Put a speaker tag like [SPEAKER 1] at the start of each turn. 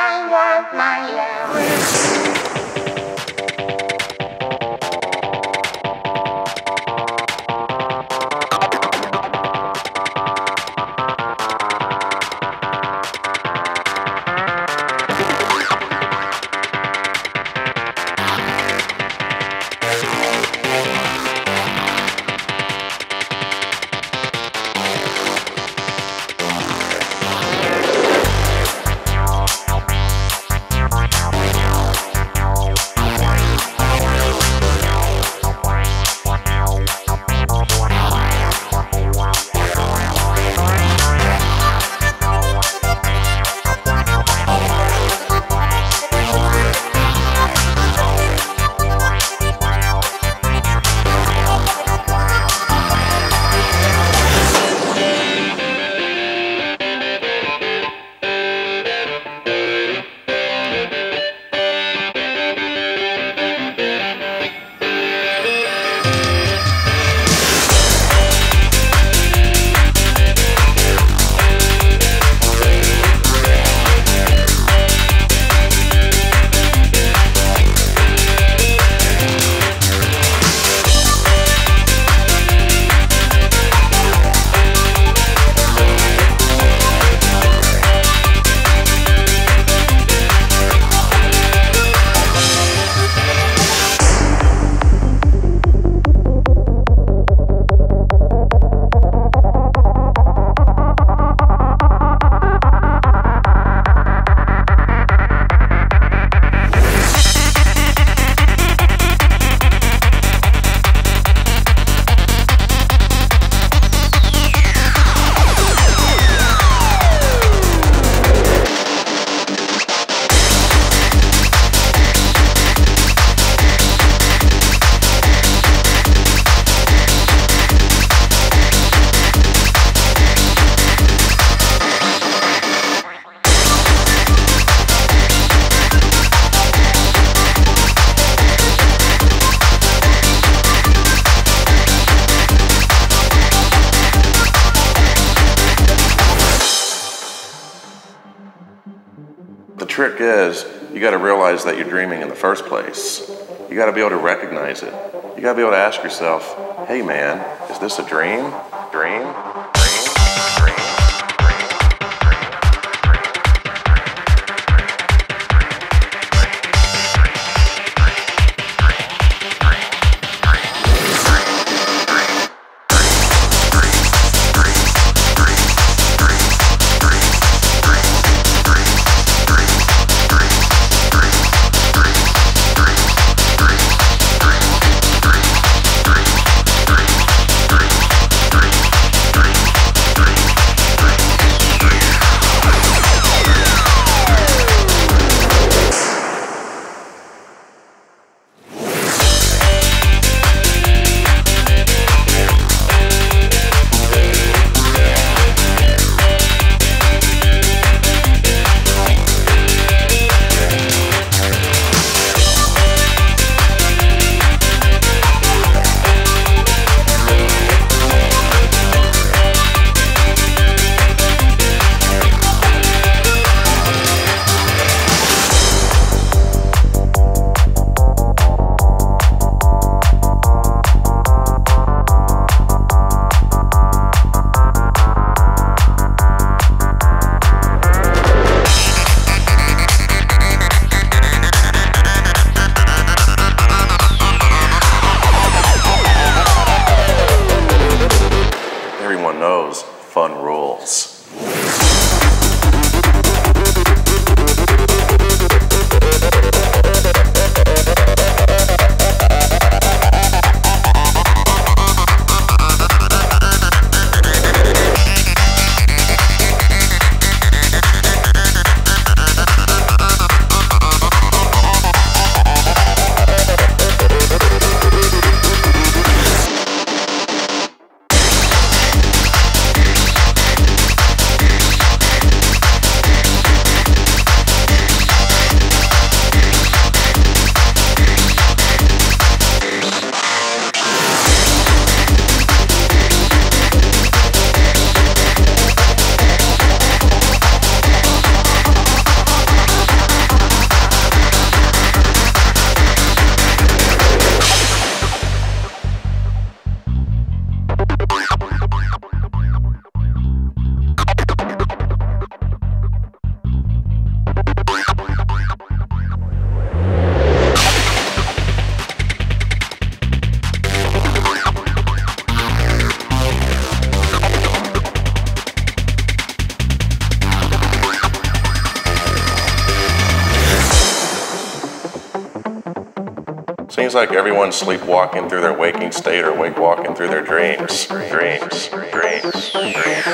[SPEAKER 1] I want my everything. Trick is you got to realize that you're dreaming in the first place. You got to be able to recognize it. You got to be able to ask yourself, hey man, is this a dream? Dream? Seems like everyone's sleepwalking through their waking state or wake walking through their dreams. Dreams. Dreams. dreams.